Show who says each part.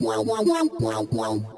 Speaker 1: Wow, wow, wow, wow, wow.